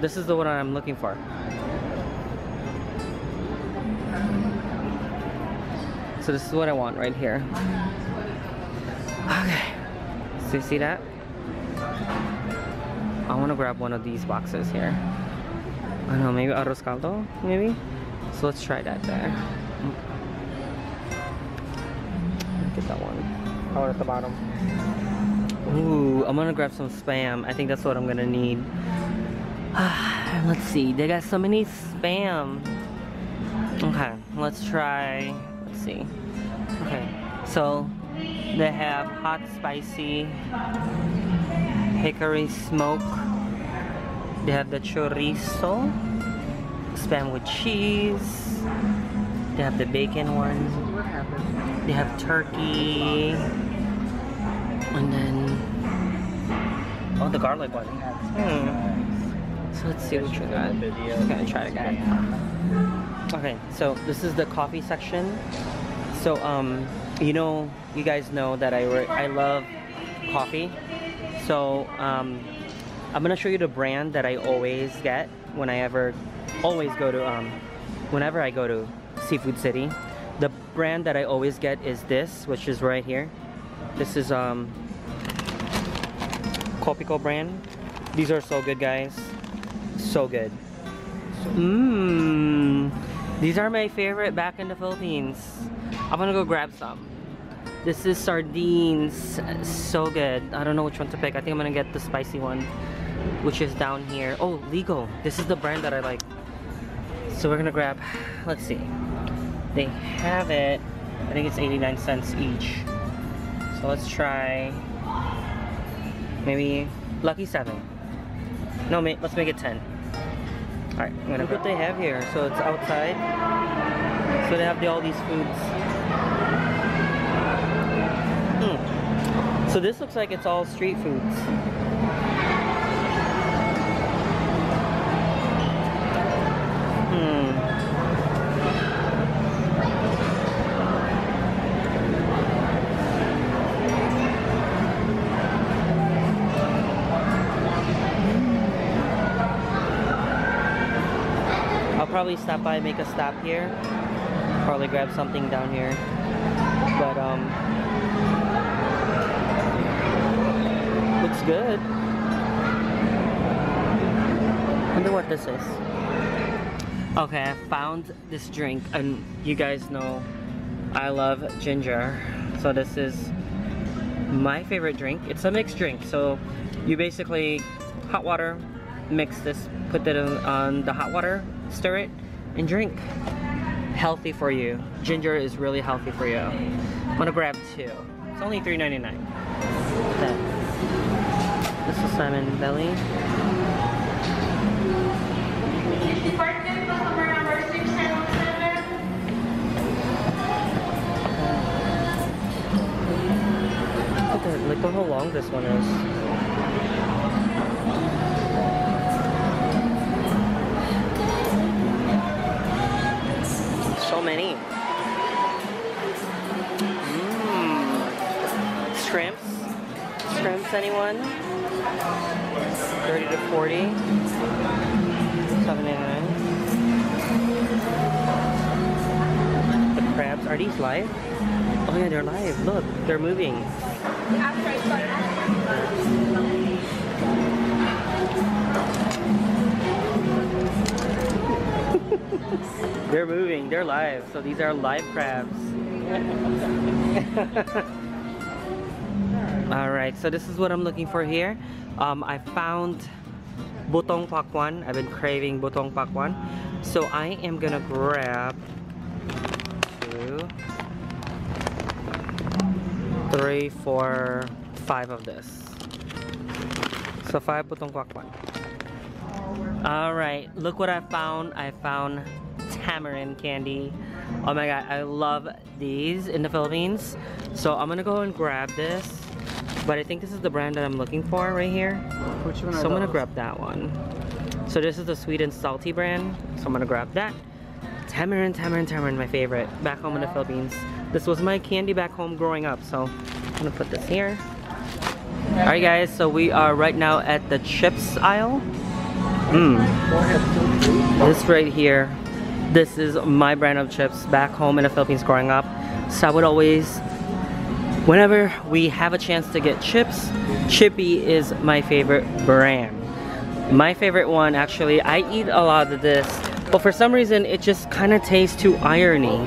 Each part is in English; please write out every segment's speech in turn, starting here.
this is the one I'm looking for. So this is what I want right here. Okay. So you see that? I want to grab one of these boxes here. I don't know, maybe arroz caldo, maybe? So let's try that there. Get that one. Power at the bottom. Ooh, I'm gonna grab some spam. I think that's what I'm gonna need. let's see, they got so many spam. Okay, let's try, let's see. Okay, so they have hot spicy hickory smoke. They have the chorizo, spam with cheese. They have the bacon one. They have turkey. And then, oh, the garlic one. Hmm. So let's see what you got. I'm gonna try it again. Okay, so this is the coffee section. So, um, you know, you guys know that I, I love coffee. So, um, I'm gonna show you the brand that I always get when I ever, always go to, um, whenever I go to Seafood City. The brand that I always get is this, which is right here. This is, um, Kopiko brand. These are so good, guys. So good. Mmm. These are my favorite back in the Philippines. I'm gonna go grab some. This is sardines. So good. I don't know which one to pick. I think I'm gonna get the spicy one, which is down here. Oh, Ligo. This is the brand that I like. So we're gonna grab, let's see. They have it, I think it's 89 cents each. So let's try maybe Lucky 7. No, let's make it 10. Alright, look what they have here. So it's outside. So they have the, all these foods. Hmm. So this looks like it's all street foods. Probably stop by make a stop here. Probably grab something down here. But um looks good. Wonder what this is. Okay, I found this drink and you guys know I love ginger. So this is my favorite drink. It's a mixed drink. So you basically hot water, mix this, put it on the hot water, stir it, and drink. Healthy for you. Ginger is really healthy for you. I'm gonna grab two. It's only $3.99. Okay. This is salmon belly. Department customer number 607. Look look at how long this one is. Anyone? 30 to 40. 7.99. The crabs, are these live? Oh yeah, they're live. Look, they're moving. they're moving. They're live. So these are live crabs. All right. So this is what I'm looking for here. Um, I found butong pakwan. I've been craving butong pakwan. So I am gonna grab two, three, four, five of this. So five butong pakwan. All right, look what I found. I found tamarind candy. Oh my god, I love these in the Philippines. So I'm gonna go and grab this. But I think this is the brand that I'm looking for right here. Which one So I'm gonna grab that one. So this is the sweet and salty brand. So I'm gonna grab that. Tamarind, tamarind, tamarind, my favorite. Back home in the Philippines. This was my candy back home growing up. So I'm gonna put this here. Alright guys, so we are right now at the chips aisle. Mmm. This right here, this is my brand of chips back home in the Philippines growing up. So I would always, whenever we have a chance to get chips, Chippy is my favorite brand. My favorite one actually, I eat a lot of this, but for some reason it just kind of tastes too irony.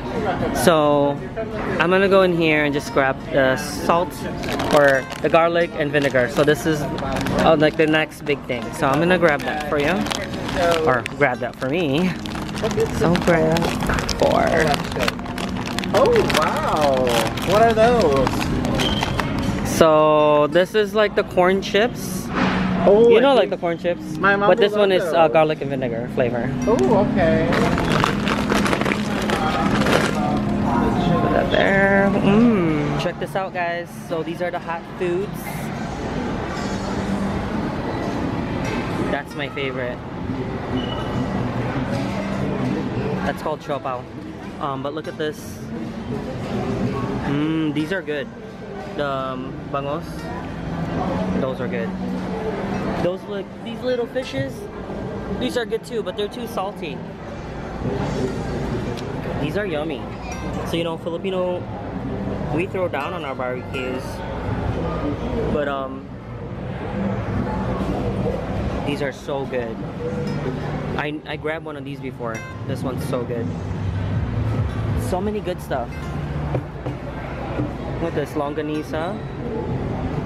So I'm gonna go in here and just grab the salt or the garlic and vinegar. So this is uh, like the next big thing. So I'm gonna grab that for you, or grab that for me. So grab four. Oh wow! What are those? So this is like the corn chips. Oh, You know like the corn chips? My mom But this one is uh, garlic and vinegar flavor. Oh, okay. Put that there. Mmm. Check this out, guys. So these are the hot foods. That's my favorite. That's called siopao. Um, but look at this. Mmm, these are good. The um, bangos. Those are good. Those look, these little fishes, these are good too, but they're too salty. These are yummy. So you know, Filipino, we throw down on our barbecues, but um, these are so good. I I grabbed one of these before. This one's so good. So many good stuff. Look at this longanisa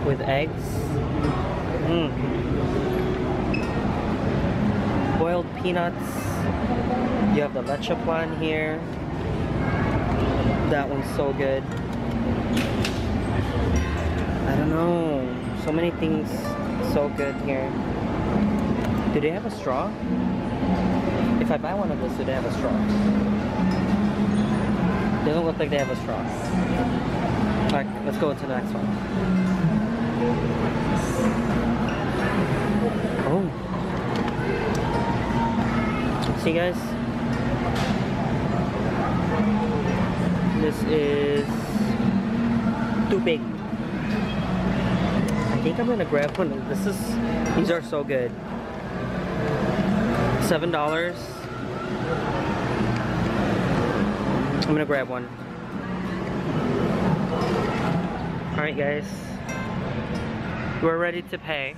with eggs. Mm. Boiled peanuts. You have the leche plan here. That one's so good. I don't know. So many things so good here. Do they have a straw? If I buy one of those, do they have a straw? Doesn't look like they have a straw. Alright, let's go into the next one. Oh. See guys? This is too big. I think I'm gonna grab one. This is these are so good. Seven dollars. I'm gonna grab one. Alright guys. We're ready to pay.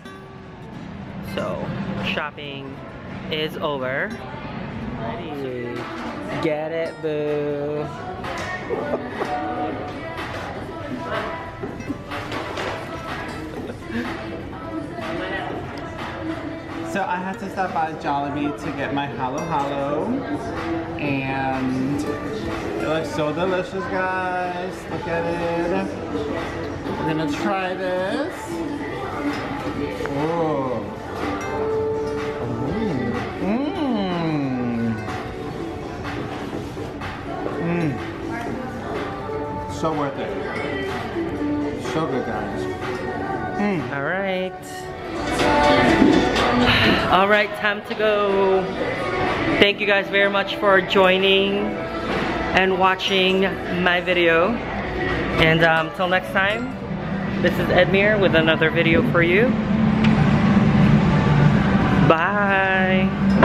So shopping is over. Ready. Get it, boo. So I had to stop by Jollibee to get my halo halo, and it looks so delicious, guys. Look at it. We're gonna try this. Oh. Mmm. Mmm. So worth it. All right, time to go. Thank you guys very much for joining and watching my video. And um, till next time, this is Edmyr with another video for you. Bye.